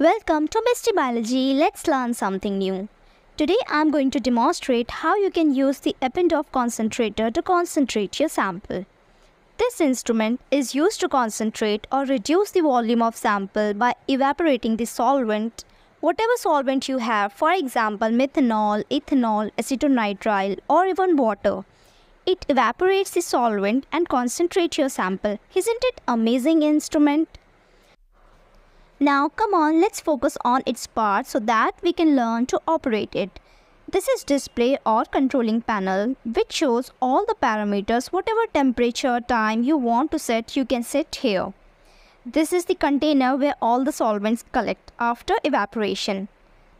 Welcome to Misty Biology. Let's learn something new. Today I'm going to demonstrate how you can use the Eppendorf concentrator to concentrate your sample. This instrument is used to concentrate or reduce the volume of sample by evaporating the solvent whatever solvent you have, for example methanol, ethanol, acetonitrile or even water. It evaporates the solvent and concentrates your sample. Isn't it amazing instrument? Now come on, let's focus on its parts so that we can learn to operate it. This is display or controlling panel which shows all the parameters whatever temperature time you want to set you can set here. This is the container where all the solvents collect after evaporation.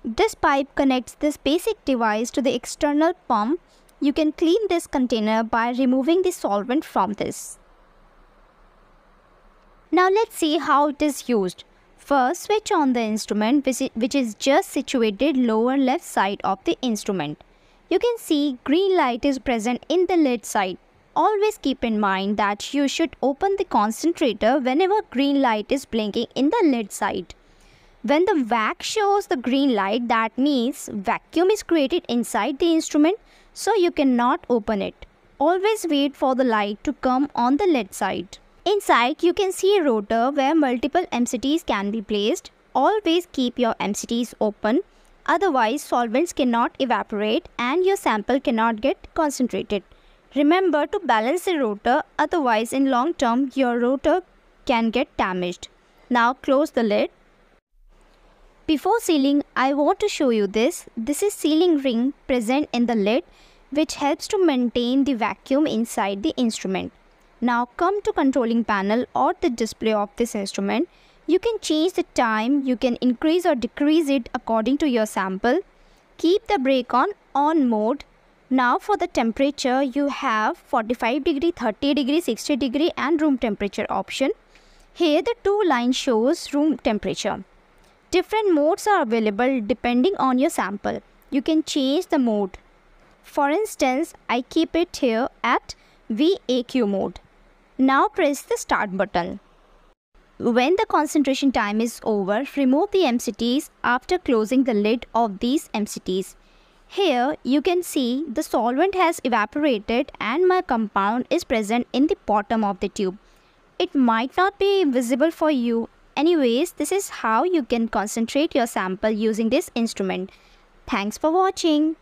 This pipe connects this basic device to the external pump. You can clean this container by removing the solvent from this. Now let's see how it is used. First, switch on the instrument which is just situated lower left side of the instrument. You can see green light is present in the lid side. Always keep in mind that you should open the concentrator whenever green light is blinking in the lid side. When the vac shows the green light that means vacuum is created inside the instrument so you cannot open it. Always wait for the light to come on the lid side. Inside, you can see a rotor where multiple MCTs can be placed. Always keep your MCTs open, otherwise solvents cannot evaporate and your sample cannot get concentrated. Remember to balance the rotor, otherwise in long term your rotor can get damaged. Now close the lid. Before sealing, I want to show you this. This is sealing ring present in the lid which helps to maintain the vacuum inside the instrument. Now come to controlling panel or the display of this instrument. You can change the time, you can increase or decrease it according to your sample. Keep the brake on on mode. Now for the temperature you have 45 degree, 30 degree, 60 degree and room temperature option. Here the two lines shows room temperature. Different modes are available depending on your sample. You can change the mode. For instance, I keep it here at VAQ mode. Now press the start button. When the concentration time is over, remove the MCTs after closing the lid of these MCTs. Here you can see the solvent has evaporated and my compound is present in the bottom of the tube. It might not be visible for you. Anyways, this is how you can concentrate your sample using this instrument. Thanks for watching.